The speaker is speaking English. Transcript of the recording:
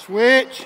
Switch.